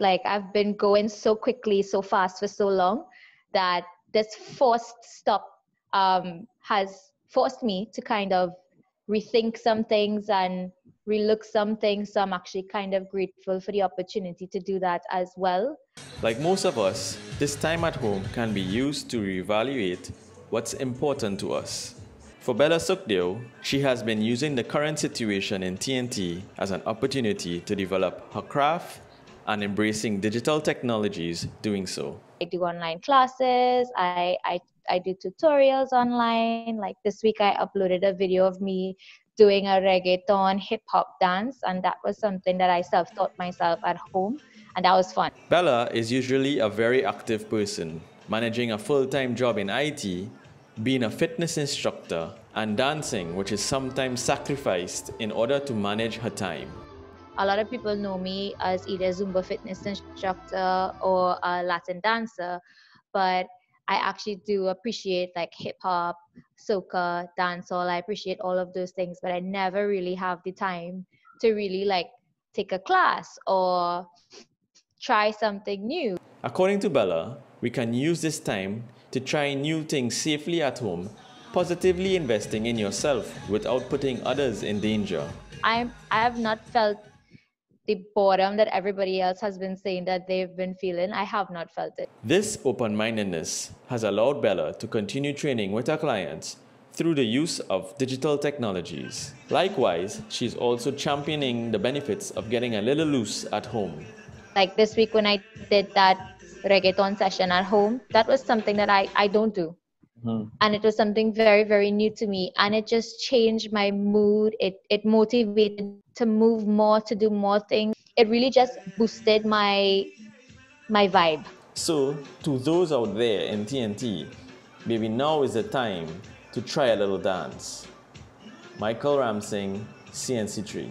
Like I've been going so quickly, so fast for so long that this forced stop um, has forced me to kind of rethink some things and relook some things. So I'm actually kind of grateful for the opportunity to do that as well. Like most of us, this time at home can be used to reevaluate what's important to us. For Bella Sukdeo, she has been using the current situation in TNT as an opportunity to develop her craft and embracing digital technologies doing so. I do online classes, I, I, I do tutorials online. Like this week, I uploaded a video of me doing a reggaeton hip hop dance, and that was something that I self taught myself at home, and that was fun. Bella is usually a very active person, managing a full time job in IT, being a fitness instructor, and dancing, which is sometimes sacrificed in order to manage her time. A lot of people know me as either Zumba fitness instructor or a Latin dancer, but I actually do appreciate like hip hop, soca, dancehall. I appreciate all of those things, but I never really have the time to really like take a class or try something new. According to Bella, we can use this time to try new things safely at home, positively investing in yourself without putting others in danger. I'm I have not felt the boredom that everybody else has been saying that they've been feeling. I have not felt it. This open mindedness has allowed Bella to continue training with her clients through the use of digital technologies. Likewise, she's also championing the benefits of getting a little loose at home. Like this week when I did that reggaeton session at home, that was something that I, I don't do. Mm-hmm. And it was something very, very new to me. And it just changed my mood. It it motivated to move more, to do more things. It really just boosted my my vibe. So to those out there in TNT, maybe now is the time to try a little dance. Michael Ramsingh, CNC3.